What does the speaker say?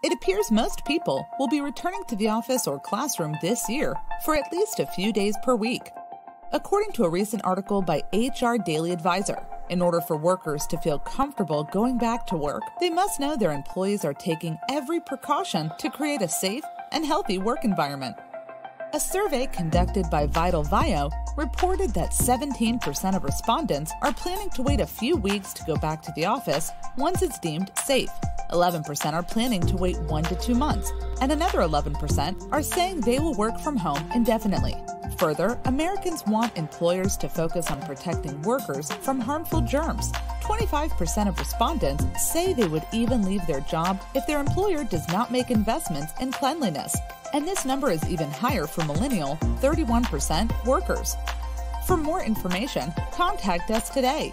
It appears most people will be returning to the office or classroom this year for at least a few days per week. According to a recent article by HR Daily Advisor, in order for workers to feel comfortable going back to work, they must know their employees are taking every precaution to create a safe and healthy work environment. A survey conducted by Vital Vio reported that 17% of respondents are planning to wait a few weeks to go back to the office once it's deemed safe. 11% are planning to wait one to two months, and another 11% are saying they will work from home indefinitely. Further, Americans want employers to focus on protecting workers from harmful germs. 25% of respondents say they would even leave their job if their employer does not make investments in cleanliness. And this number is even higher for millennial 31% workers. For more information, contact us today